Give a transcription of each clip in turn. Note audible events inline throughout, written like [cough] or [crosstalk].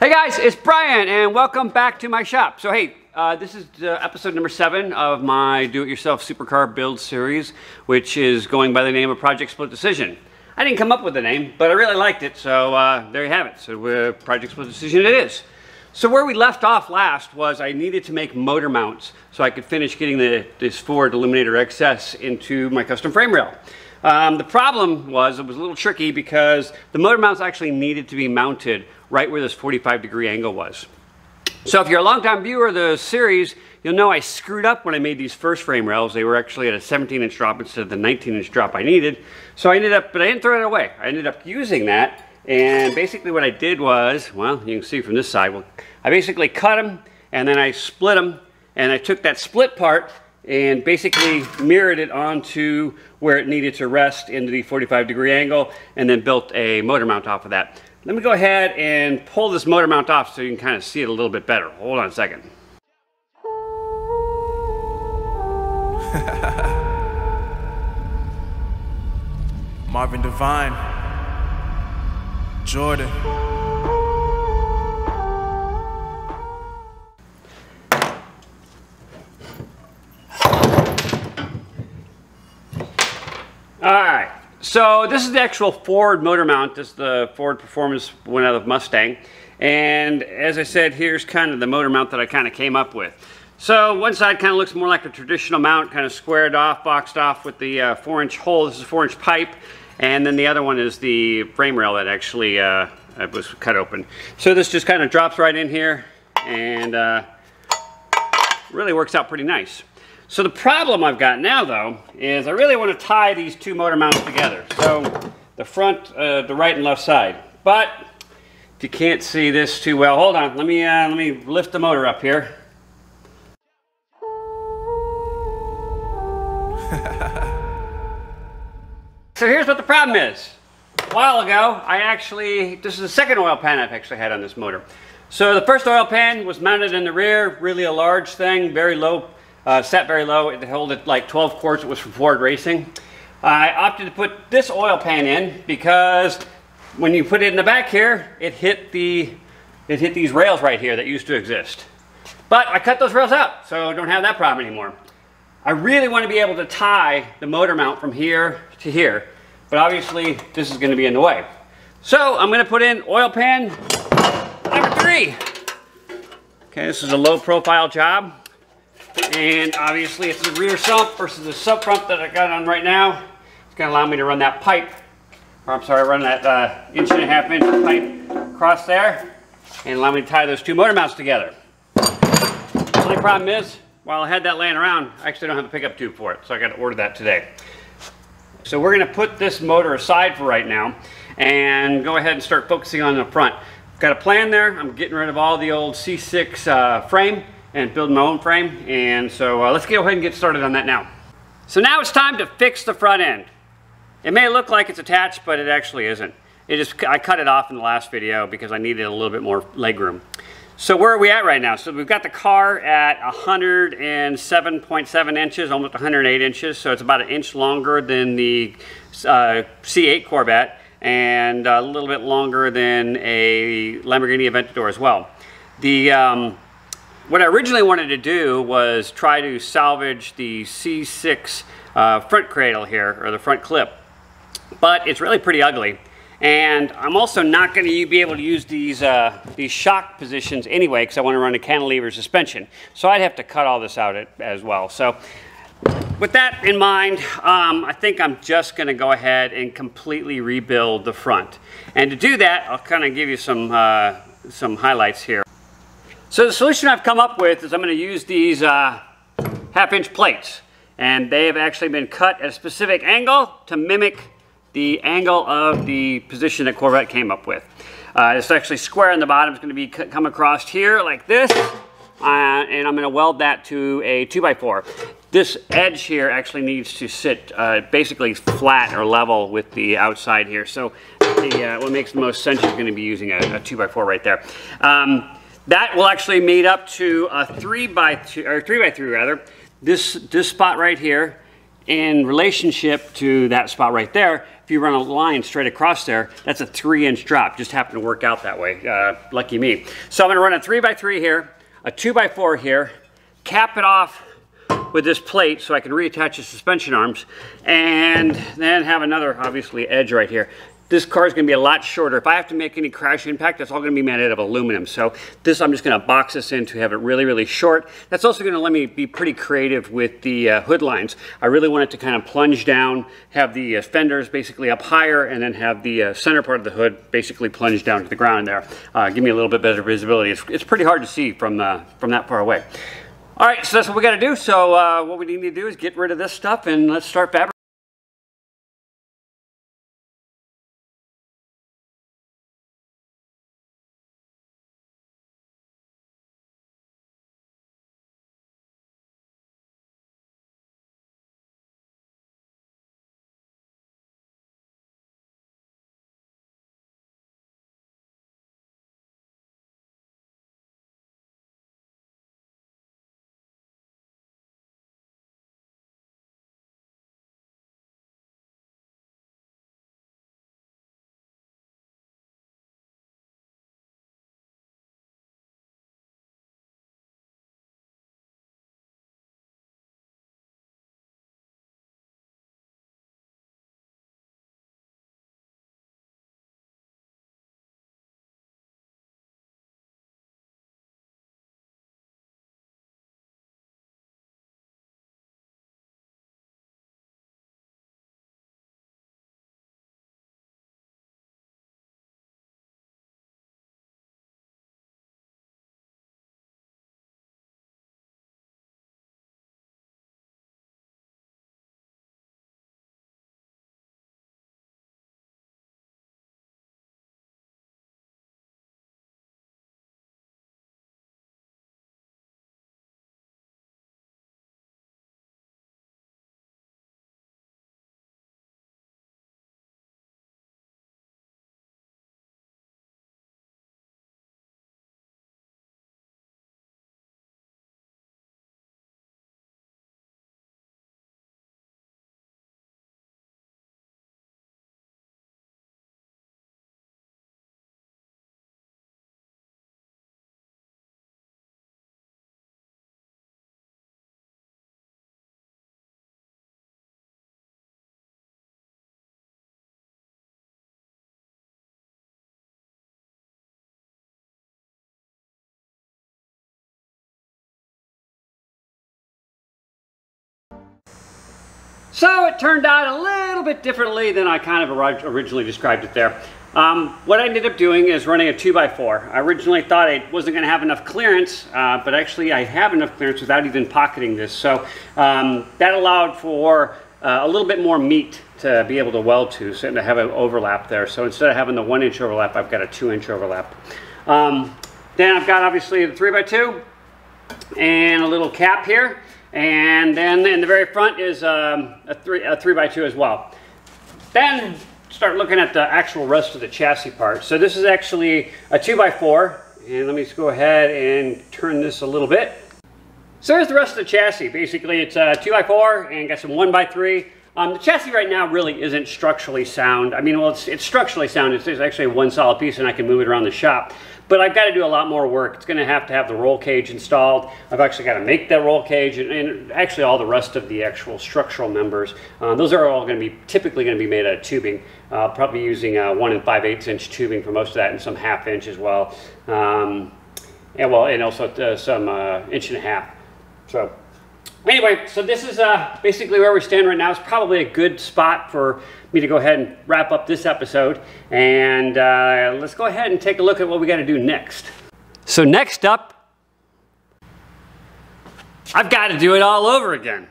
Hey guys, it's Brian and welcome back to my shop. So hey, uh, this is uh, episode number seven of my do-it-yourself supercar build series, which is going by the name of Project Split Decision. I didn't come up with the name, but I really liked it, so uh, there you have it. So Project Split Decision it is. So where we left off last was I needed to make motor mounts so I could finish getting the, this Ford Aluminator XS into my custom frame rail. Um, the problem was it was a little tricky because the motor mounts actually needed to be mounted right where this 45 degree angle was. So if you're a longtime viewer of the series, you'll know I screwed up when I made these first frame rails. They were actually at a 17 inch drop instead of the 19 inch drop I needed. So I ended up, but I didn't throw it away. I ended up using that. And basically what I did was, well, you can see from this side, well, I basically cut them and then I split them and I took that split part and basically mirrored it onto where it needed to rest into the 45 degree angle and then built a motor mount off of that. Let me go ahead and pull this motor mount off so you can kind of see it a little bit better. Hold on a second. [laughs] Marvin Divine, Jordan. So this is the actual Ford motor mount. This is the Ford Performance one out of Mustang. And as I said, here's kind of the motor mount that I kind of came up with. So one side kind of looks more like a traditional mount, kind of squared off, boxed off with the uh, four inch hole. This is a four inch pipe. And then the other one is the frame rail that actually uh, was cut open. So this just kind of drops right in here and uh, really works out pretty nice. So the problem I've got now though, is I really want to tie these two motor mounts together. So the front, uh, the right and left side. But if you can't see this too well, hold on, let me, uh, let me lift the motor up here. so here's what the problem is. A while ago, I actually, this is the second oil pan I've actually had on this motor. So the first oil pan was mounted in the rear, really a large thing, very low uh, set very low. It held it like 12 quarts. It was from Ford Racing. I opted to put this oil pan in because when you put it in the back here, it hit the it hit these rails right here that used to exist. But I cut those rails out, so I don't have that problem anymore. I really want to be able to tie the motor mount from here to here, but obviously this is going to be in the way. So I'm going to put in oil pan number three. Okay, this is a low profile job. And obviously it's the rear sump versus the sump front that I got on right now. It's gonna allow me to run that pipe, or I'm sorry, run that uh, inch and a half inch pipe across there and allow me to tie those two motor mounts together. The only problem is, while I had that laying around, I actually don't have a pickup tube for it, so I got to order that today. So we're gonna put this motor aside for right now and go ahead and start focusing on the front. Got a plan there. I'm getting rid of all the old C6 uh, frame and build my own frame. And so uh, let's go ahead and get started on that now. So now it's time to fix the front end. It may look like it's attached, but it actually isn't. It is, I cut it off in the last video because I needed a little bit more leg room. So where are we at right now? So we've got the car at 107.7 inches, almost 108 inches. So it's about an inch longer than the uh, C8 Corvette and a little bit longer than a Lamborghini Aventador as well. The um, what I originally wanted to do was try to salvage the C6 uh, front cradle here, or the front clip, but it's really pretty ugly. And I'm also not going to be able to use these, uh, these shock positions anyway because I want to run a cantilever suspension. So I'd have to cut all this out as well. So with that in mind, um, I think I'm just going to go ahead and completely rebuild the front. And to do that, I'll kind of give you some, uh, some highlights here. So the solution I've come up with is I'm going to use these uh, half inch plates and they have actually been cut at a specific angle to mimic the angle of the position that Corvette came up with. Uh, it's actually square on the bottom. It's going to be come across here like this uh, and I'm going to weld that to a 2x4. This edge here actually needs to sit uh, basically flat or level with the outside here. So the, uh, what makes the most sense is going to be using a, a 2x4 right there. Um, that will actually made up to a three by two, or three by three rather. This, this spot right here in relationship to that spot right there if you run a line straight across there, that's a three inch drop. Just happened to work out that way. Uh, lucky me. So I'm gonna run a three by three here, a two by four here, cap it off with this plate so I can reattach the suspension arms and then have another obviously edge right here. This car is going to be a lot shorter. If I have to make any crash impact, that's all going to be made out of aluminum. So this, I'm just going to box this in to have it really, really short. That's also going to let me be pretty creative with the uh, hood lines. I really want it to kind of plunge down, have the uh, fenders basically up higher, and then have the uh, center part of the hood basically plunge down to the ground there. Uh, give me a little bit better visibility. It's, it's pretty hard to see from, uh, from that far away. All right, so that's what we got to do. So uh, what we need to do is get rid of this stuff and let's start fabricating. So it turned out a little bit differently than I kind of originally described it there. Um, what I ended up doing is running a 2x4. I originally thought I wasn't going to have enough clearance, uh, but actually I have enough clearance without even pocketing this. So um, that allowed for uh, a little bit more meat to be able to weld to, so to have an overlap there. So instead of having the one inch overlap, I've got a two inch overlap. Um, then I've got obviously the 3x2 and a little cap here. And then in the very front is um, a, three, a 3 by 2 as well. Then start looking at the actual rest of the chassis part. So this is actually a 2 by 4 And let me just go ahead and turn this a little bit. So there's the rest of the chassis. Basically it's a 2 by 4 and got some 1 by 3 um, the chassis right now really isn't structurally sound. I mean, well, it's, it's structurally sound. It's, it's actually one solid piece and I can move it around the shop. But I've got to do a lot more work. It's going to have to have the roll cage installed. I've actually got to make that roll cage and, and actually all the rest of the actual structural members. Uh, those are all going to be typically going to be made out of tubing. Uh, probably using uh, one and five eighths inch tubing for most of that and some half inch as well. Um, and well, and also uh, some uh, inch and a half. So anyway, so this is uh, basically where we stand right now. It's probably a good spot for me to go ahead and wrap up this episode. And uh, let's go ahead and take a look at what we got to do next. So next up, I've got to do it all over again.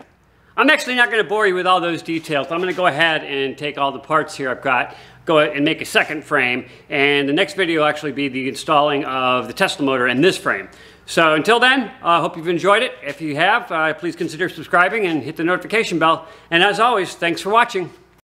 I'm actually not going to bore you with all those details. I'm going to go ahead and take all the parts here I've got, go and make a second frame, and the next video will actually be the installing of the Tesla motor in this frame. So until then, I uh, hope you've enjoyed it. If you have, uh, please consider subscribing and hit the notification bell. And as always, thanks for watching.